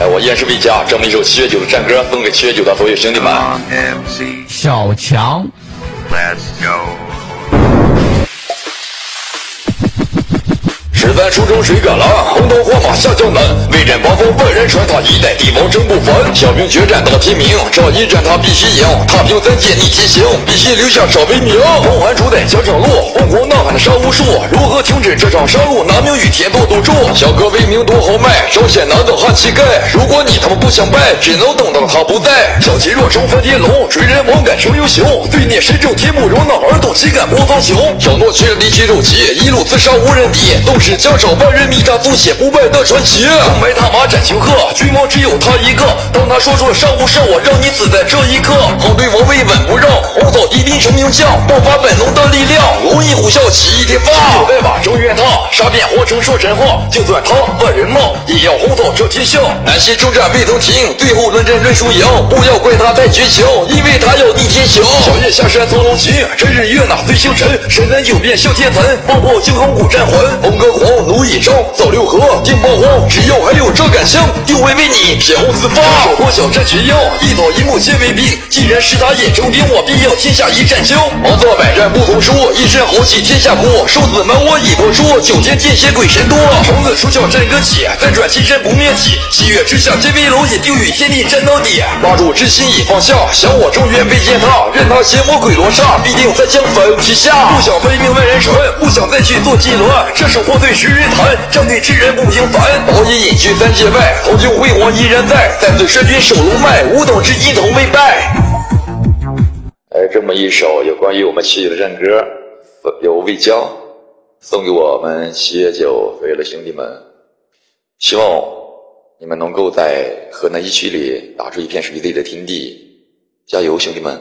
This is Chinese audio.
哎，我依然是魏佳，这么一首七月九的战歌，送给七月九的所有兄弟们。小强。十三初中谁敢拦？红头火马下江南。威震八方万人传，他一代帝王真不凡。小兵决战到天明，这一战他必须赢。踏平三界逆天行，必须留下少威名。风寒初代疆场路，疯狂呐喊杀无数。如何停止这场杀戮？拿命与天斗赌注。小哥威名多豪迈，彰显男子汉气概。如果你他妈不想败，只能等到他不在。小气若成翻天龙，谁人王敢称英雄。罪孽深重天不容，那儿斗岂敢波涛雄？小诺却离奇肉旗，一路自杀无人敌。纵使疆场万人迷，他足写不败的传奇。红白大马斩情鹤，君王只有他一个。当他说出了上无上，我让你死在这一刻。后队王位稳不让，红草敌兵成名将，爆发本能的力量。龙吟虎啸起一天发，有白马中原他，杀遍皇城说真话。就算他万人骂，也要红草这天下。南西征战未曾停，最后论阵论输赢，不要怪他太绝情，因为他要逆天行。小月下山从龙群，这日月哪随星辰。神南九变哮天 thần，爆破惊鸿古战魂。风歌狂，怒一招，扫六合，定八荒。只要还有这杆枪，定会为你血红四方。手托小战群妖，一草一木皆为兵。既然是他眼中钉，我必要天下一战兴。王座百战不同输，一身豪气天下哭。瘦子门我已破出，九天见仙鬼神多。子出鞘战歌起，再转金身不灭体。七月之下皆为蝼蚁，定与天地战到底。霸主之心已放下，想我中原被践踏，任他邪魔鬼罗刹，必定在江粉皮下。不想飞命万人船，不想再去做金轮。这首破碎徐人谈，战队之人不平凡。宝也隐居三界外，头就辉煌依然在。三岁率军守龙脉，吾等之一同未败。哎，这么一首有关于我们七九的战歌，有魏江送给我们七月九所有的兄弟们，希望你们能够在河南一区里打出一片属于自己的天地，加油，兄弟们！